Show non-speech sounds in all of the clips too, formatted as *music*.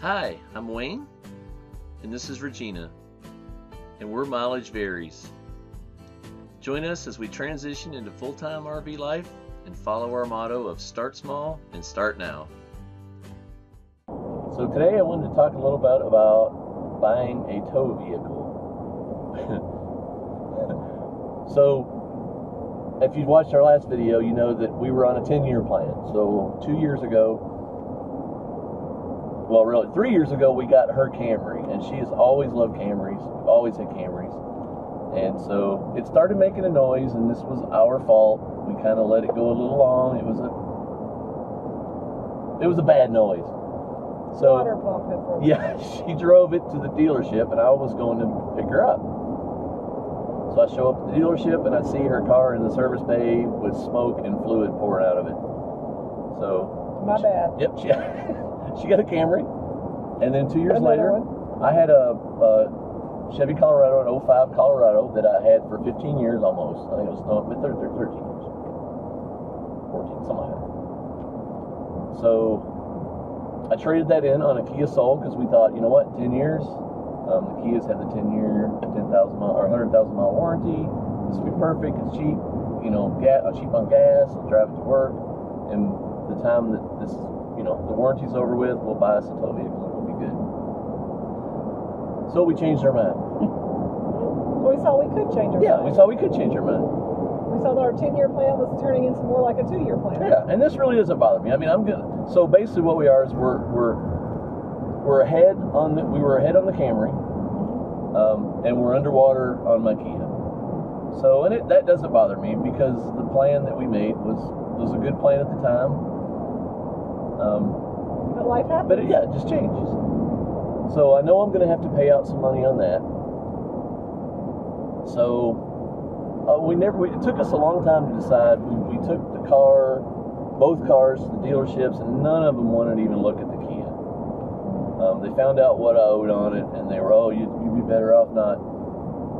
Hi, I'm Wayne, and this is Regina, and we're Mileage Varies. Join us as we transition into full time RV life and follow our motto of start small and start now. So, today I wanted to talk a little bit about buying a tow vehicle. *laughs* so, if you've watched our last video, you know that we were on a 10 year plan. So, two years ago, well, really, three years ago, we got her Camry, and she has always loved Camrys, always had Camrys. And so it started making a noise, and this was our fault. We kind of let it go a little long. It was a, it was a bad noise. So Water pump had broken. yeah, *laughs* she drove it to the dealership, and I was going to pick her up. So I show up at the dealership, and I see her car in the service bay with smoke and fluid pouring out of it. So My bad. Yep, she, *laughs* she got a Camry, and then two years Another later, I had a, a Chevy Colorado, an 05 Colorado that I had for 15 years almost. I think it was no, but thir- thir- 13 years, 14, something like that. So I traded that in on a Kia Soul because we thought, you know what, 10 years. Um, the Kias have the 10 year, 10,000 mile or 100,000 mile warranty. This would be perfect. It's cheap, you know, gas, cheap on gas. I'll drive it to work, and the time that this, you know, the warranty's over with, we'll buy us a tow vehicle and we'll be good. So we changed our mind. We saw we could change our mind. Yeah, mind. we saw we could change our mind. We saw that our 10 year plan was turning into more like a two year plan. Yeah, and this really doesn't bother me. I mean, I'm good. So basically, what we are is we're we're we're ahead on the we were ahead on the Camry, um, and we're underwater on my Kia. So and it that doesn't bother me because the plan that we made was was a good plan at the time. Um, But life happens. but it, yeah, it just changes. So I know I'm going to have to pay out some money on that. So uh, we never. We, it took us a long time to decide. We, we took the car, both cars, to the dealerships, and none of them wanted to even look at the Kia. Um, they found out what I owed on it, and they were, oh, you'd, you'd be better off not.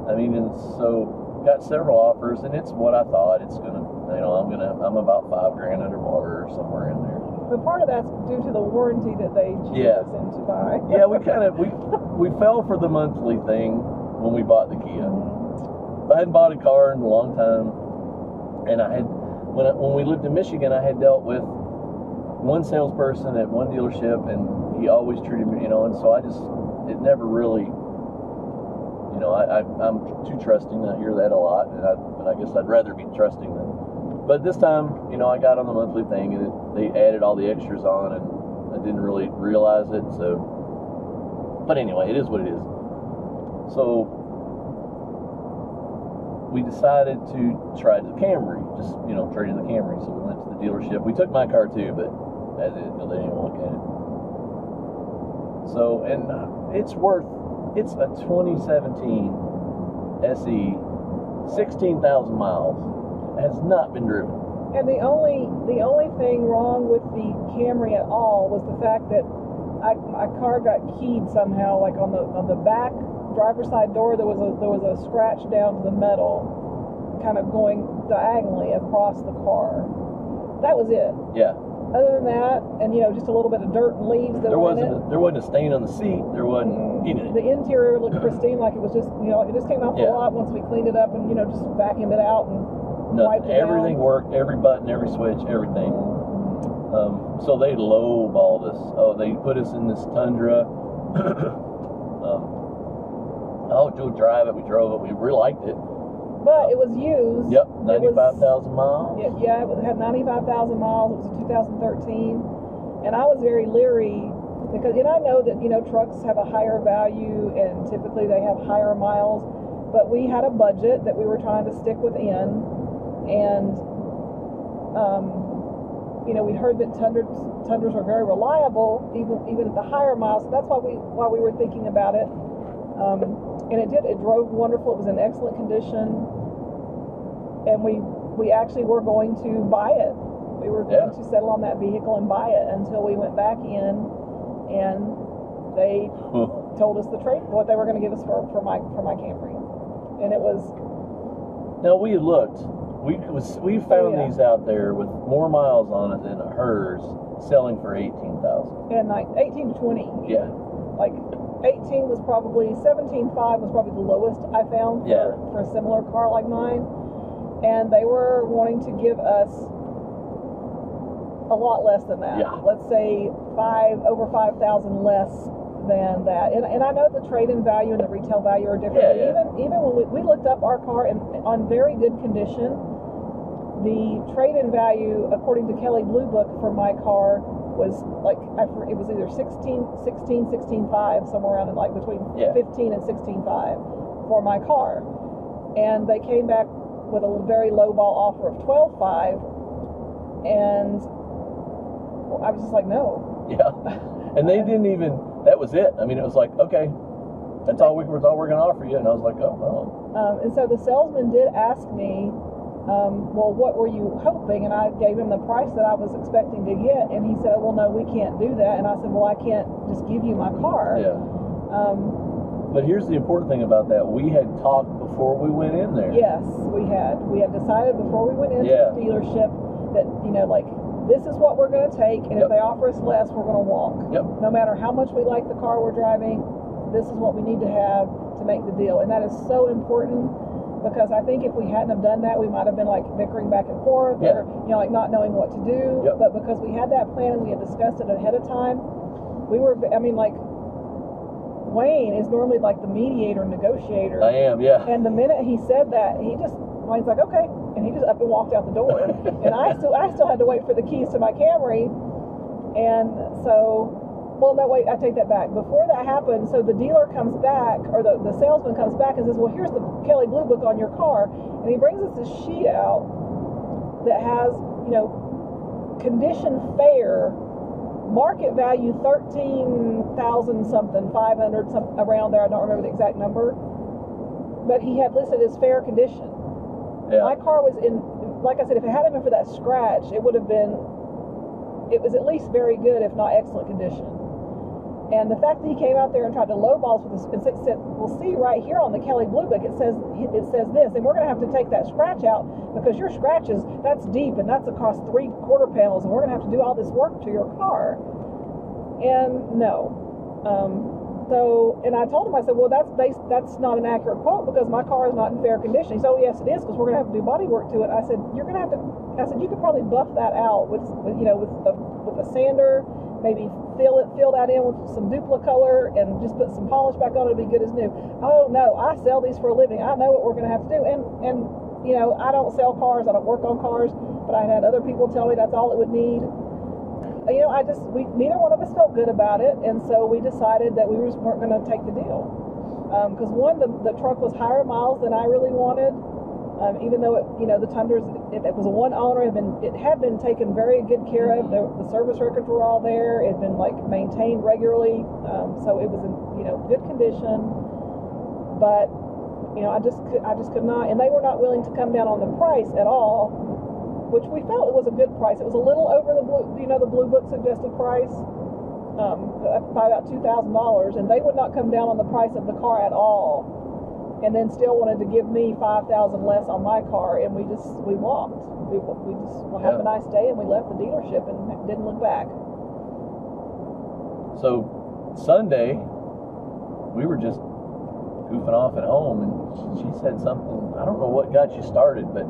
I mean, and so got several offers, and it's what I thought. It's gonna, you know, I'm gonna, I'm about five grand underwater or somewhere in there. But part of that's due to the warranty that they cheated Yeah. into buy. yeah, we kind of we we fell for the monthly thing when we bought the Kia. Mm-hmm. I hadn't bought a car in a long time, and I had when I, when we lived in Michigan, I had dealt with one salesperson at one dealership, and he always treated me, you know, and so I just it never really, you know, I, I I'm too trusting. I hear that a lot, and I, but I guess I'd rather be trusting than. But this time, you know, I got on the monthly thing, and it, they added all the extras on, and I didn't really realize it. So, but anyway, it is what it is. So we decided to try the Camry, just you know, trade in the Camry. So we went to the dealership. We took my car too, but that didn't, they didn't look at it. So and it's worth. It's a 2017 SE, 16,000 miles. Has not been driven. And the only the only thing wrong with the Camry at all was the fact that I, my car got keyed somehow. Like on the on the back driver's side door, there was a there was a scratch down to the metal, kind of going diagonally across the car. That was it. Yeah, Other than that, and you know, just a little bit of dirt and leaves that there wasn't. A, there wasn't a stain on the seat. There wasn't. Mm-hmm. You know, The interior looked *laughs* pristine, like it was just, you know, it just came off Yeah. a lot once we cleaned it up and, you know, just vacuumed it out and nothing. Everything worked. Every button, every switch, everything. Um, so they lowballed us. Oh, they put us in this Tundra. *clears throat* um, oh, to drive it. We drove it. We really liked it. But it was used. Yep, ninety-five thousand miles. Yeah, yeah, it had 95,000 miles. It was a 2013. And I was very leery because, and I know that, you know, trucks have a higher value and typically they have higher miles. But we had a budget that we were trying to stick within. And, um, you know, we'd heard that Tundras, Tundras were very reliable, even even at the higher miles. So that's why we why we were thinking about it. Um, and it did. It drove wonderful. It was in excellent condition and we we actually were going to buy it. We were going Yeah. to settle on that vehicle and buy it until we went back in, and they *laughs* told us the trade what they were going to give us for, for my for my Camry, and it was Now we looked. We was we found Oh, yeah. these out there with more miles on it than hers, selling for eighteen thousand. and like 18 to 20. Yeah. Like 18 was probably 17.5 was probably the lowest I found for, Yeah. for a similar car like mine, and they were wanting to give us a lot less than that. Yeah. Let's say five over 5,000 less than that. And, and I know the trade-in value and the retail value are different. Yeah, yeah. Even even when we, we looked up our car in, on very good condition, the trade-in value according to Kelley Blue Book for my car was like I, it was either 16 16 16 5 somewhere around in like between Yeah. 15 and 16 5 for my car and they came back with a very low ball offer of 12 5 and I was just like no Yeah. And they didn't even. That was it. I mean, it was like, okay, that's all we that's all we're gonna offer you. And I was like, oh, well, um, and so the salesman did ask me um, well what were you hoping and I gave him the price that I was expecting to get and he said well no we can't do that and I said well I can't just give you my car yeah. um, But here's the important thing about that: we had talked before we went in there. Yes, we had. We had decided before we went into Yeah. the dealership that, you know, like, this is what we're going to take, and if they offer us less, we're going to walk. Yep. No matter how much we like the car we're driving, this is what we need to have to make the deal. And that is so important because I think if we hadn't have done that, we might have been like bickering back and forth Yeah. or, you know, like not knowing what to do. Yep. But because we had that plan and we had discussed it ahead of time, we were, I mean, like, Wayne is normally like the mediator, negotiator. I am. Yeah. And the minute he said that, he just Wayne's like, okay, and he just up and walked out the door. *laughs* and I still I still had to wait for the keys to my Camry, and so, well, no, wait, I take that back. Before that happened, so the dealer comes back, or the, the salesman comes back and says, well, here's the Kelley Blue Book on your car, and he brings us this sheet out that has, you know, condition fair market value thirteen thousand something, five hundred some around there. I don't remember the exact number, but he had listed as fair condition. Yeah. My car was in, like I said, if it hadn't been for that scratch, it would have been. It was at least very good, if not excellent condition. And the fact that he came out there and tried to lowball us with and said, said, "Well, see right here on the Kelley Blue Book, it says it says this, and we're going to have to take that scratch out because your scratches that's deep and that's across three quarter panels, and we're going to have to do all this work to your car." And no, um, so and I told him, I said, "Well, that's based, that's not an accurate quote because my car is not in fair condition." He said, "Oh, yes, it is because we're going to have to do body work to it." I said, "You're going to have to," I said, "You could probably buff that out with, with you know, with a, with a sander." Maybe fill it, fill that in with some Duplicolor, and just put some polish back on it. It'll be good as new. Oh no, I sell these for a living. I know what we're to have to do. And and you know, I don't sell cars. I don't work on cars. But I had other people tell me that's all it would need. You know, I just we neither one of us felt good about it, and so we decided that we just weren't to take the deal. Um, because one, the the truck was higher miles than I really wanted. Um, even though it, you know, the Tundra's, it, it was a one owner, it had been, it had been taken very good care of. The, the service records were all there. It had been like maintained regularly, um, so it was in, you know, good condition. But, you know, I just, could, I just could not, and they were not willing to come down on the price at all, which we felt it was a good price. It was a little over the blue, you know, the blue book suggested price, um, by about two thousand dollars, and they would not come down on the price of the car at all and then still wanted to give me five thousand less on my car, and we just we walked. We we just well, have a nice day, and we left the dealership and didn't look back. So Sunday, we were just goofing off at home, and she, said something. I don't know what got you started, but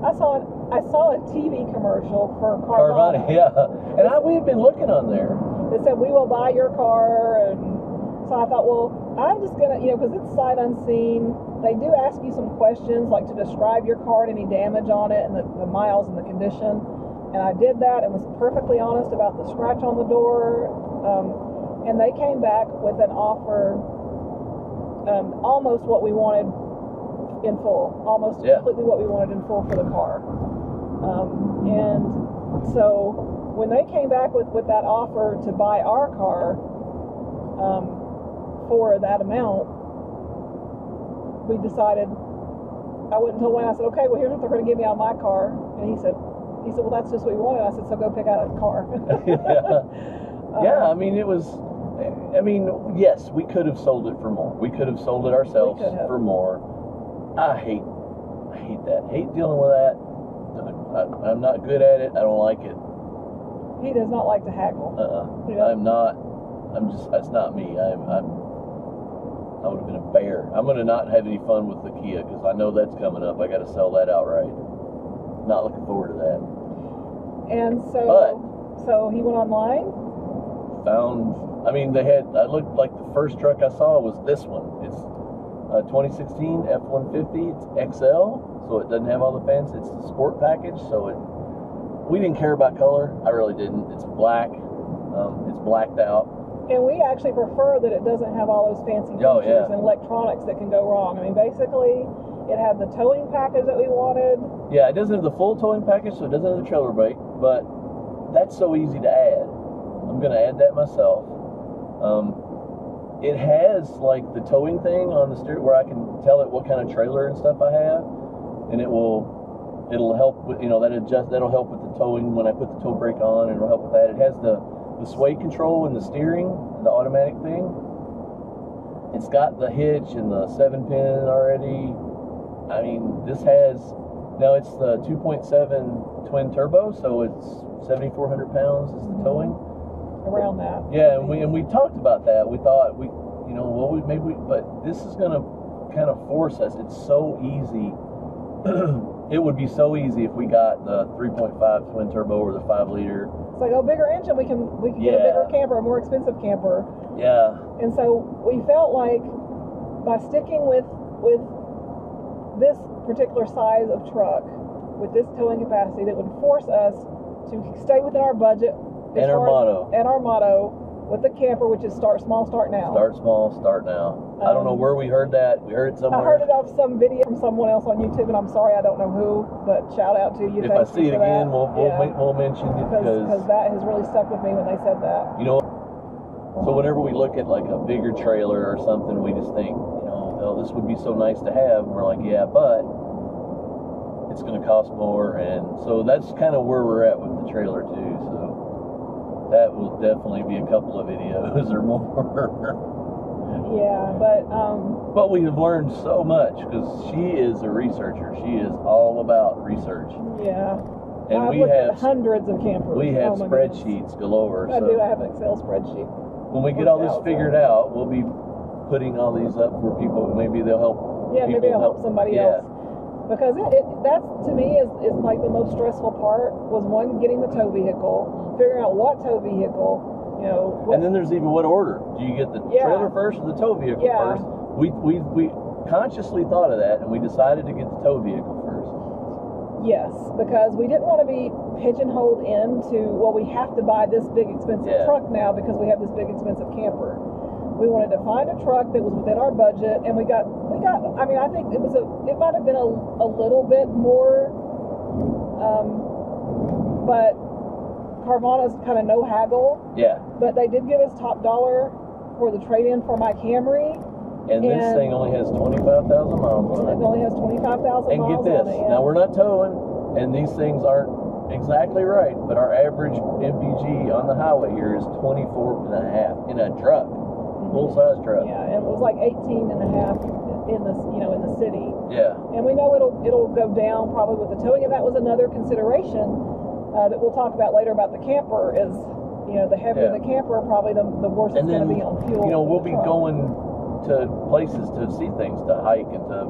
I saw it I saw a TV commercial for Carvana, Carvana *laughs* yeah. And I, we had been looking on there. that said we will buy your car, and so I thought, well, I'm just gonna you know because it's sight unseen. They do ask you some questions like to describe your car any damage on it and the, the miles and the condition. And I did that and was perfectly honest about the scratch on the door. Um, and they came back with an offer um, almost what we wanted in full, almost Yeah. completely what we wanted in full for the car. Um, and so when they came back with, with that offer to buy our car um, for that amount, we decided. I went and told Wayne. I said, "Okay, well, here's what they're going to give me on my car," and he said, "He said, well, that's just what you wanted." I said, "So go pick out a car." *laughs* *laughs* yeah. Uh, yeah, I mean, it was. I mean, yes, we could have sold it for more. We could have sold it ourselves for more. I hate, I hate that. hate dealing with that. I, I'm not good at it. I don't like it. He does not like to haggle. Uh-uh. Yeah. I'm not. I'm just. That's not me. I'm. I'm I would have been a bear. I'm gonna not have any fun with the Kia because I know that's coming up. I got to sell that outright. Not looking forward to that. And so, But- so he went online. Found. I mean, they had. I looked like the first truck I saw was this one. It's a 2016 F150. It's XL, so it doesn't have all the fancy. It's the sport package, so it. We didn't care about color. I really didn't. It's black. Um, it's blacked out. And we actually prefer that it doesn't have all those fancy features Oh, yeah. and electronics that can go wrong. I mean, basically, it had the towing package that we wanted. Yeah, it doesn't have the full towing package, so it doesn't have the trailer brake, but that's so easy to add. I'm gonna add that myself. Um, it has like the towing thing on the steering where I can tell it what kind of trailer and stuff I have, and it will it'll help with you know that adjust that'll help with the towing when I put the tow brake on, and it'll help with that. It has the the sway control and the steering, the automatic thing. It's got the hitch and the seven pin already. I mean, this has now it's the 2.7 twin turbo, so it's 7,400 pounds is the towing. around that. Yeah, and we and we talked about that. We thought we, you know, well, we maybe, we, but this is gonna kind of force us. It's so easy. *clears throat* it would be so easy if we got the 3.5 twin turbo or the five liter. It's like, oh, bigger engine, we can we can get a bigger camper, a more expensive camper. Yeah, And so we felt like by sticking with with this particular size of truck, with this towing capacity, that would force us to stay within our budget. And our motto. And our motto with the camper, which is start small, start now. start small, start now. I don't know Um, where we heard that. We heard it somewhere. I heard it off some video from someone else on YouTube, and I'm sorry I don't know who, but shout out to you. if I see it again, that. we'll we'll, Yeah. we'll mention it because because that has really stuck with me when they said that. you know. So whenever we look at like a bigger trailer or something, we just think, you know, oh, this would be so nice to have. And we're like, yeah, but it's going to cost more, and so that's kind of where we're at with the trailer too. So that will definitely be a couple of videos or more. Yeah, but um, but we have learned so much because she is a researcher. She is all about research, yeah. and I've we have hundreds of campers. we have Oh my goodness. spreadsheets galore. I so do. I have an Excel spreadsheet. when we get all this figured out, we'll be putting all these up for people. Maybe they'll help. Yeah, maybe people it'll help somebody yeah. else. Because it, it that's to me is, is like the most stressful part was one getting the tow vehicle, figuring out what tow vehicle, you know. What, And then there's even what order? Do you get the Yeah. trailer first or the tow vehicle Yeah. first? We we we consciously thought of that, and we decided to get the tow vehicle first. yes, because we didn't want to be pigeonholed into well, we have to buy this big expensive Yeah. truck now because we have this big expensive camper. We wanted to find a truck that was within our budget, and we got we got. I mean, I think it was a it might have been a, a little bit more, um, but Carvana's kind of no haggle. Yeah, but they did give us top dollar for the trade-in for my Camry. and this And- thing only has twenty five thousand miles on it. It only has 25,000 And get this. Now we're not towing, and these things aren't exactly right, but our average MPG on the highway here is 24 and a half in a truck, full size truck. Yeah, and it was like 18 and a half in the you know in the city, Yeah. and we know it'll it'll go down probably with the towing, and that was another consideration uh, that we'll talk about later about the camper is you know the heavier Yeah. the camper, probably the, the worse And it's going to be on fuel. you know we'll be going to places to see things, to hike and to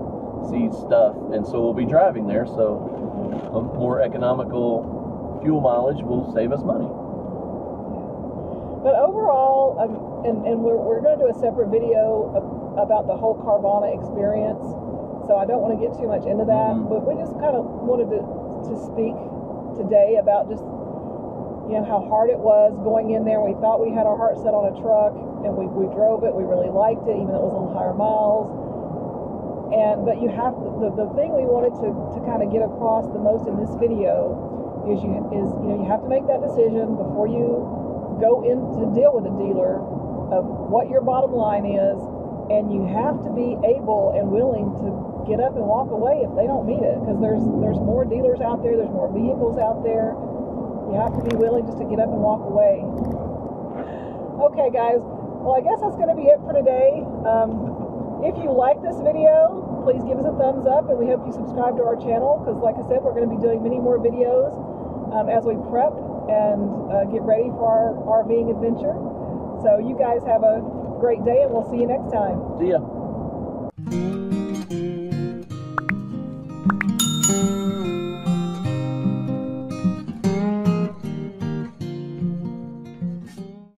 see stuff, and so we'll be driving there. So a more economical fuel mileage will save us money. But overall, um, and, and we're, we're going to do a separate video about the whole Carvana experience. So I don't want to get too much into that, Mhm. but we just kind of wanted to, to speak today about just, you know, how hard it was going in there. We thought we had our heart set on a truck and we, we drove it. We really liked it, even though it was on higher miles. And, but you have, the, the thing we wanted to, to kind of get across the most in this video is you, is, you know, you have to make that decision before you go in to deal with a dealer of what your bottom line is, and you have to be able and willing to get up and walk away if they don't meet it, because there's there's more dealers out there, there's more vehicles out there. You have to be willing just to get up and walk away. Okay, guys. Well, I guess that's going to be it for today. Um, if you like this video, please give us a thumbs up, and we hope you subscribe to our channel because, like I said, we're going to be doing many more videos um, as we prep and uh, get ready for our RVing adventure. So you guys have a great day, and we'll see you next time. See ya.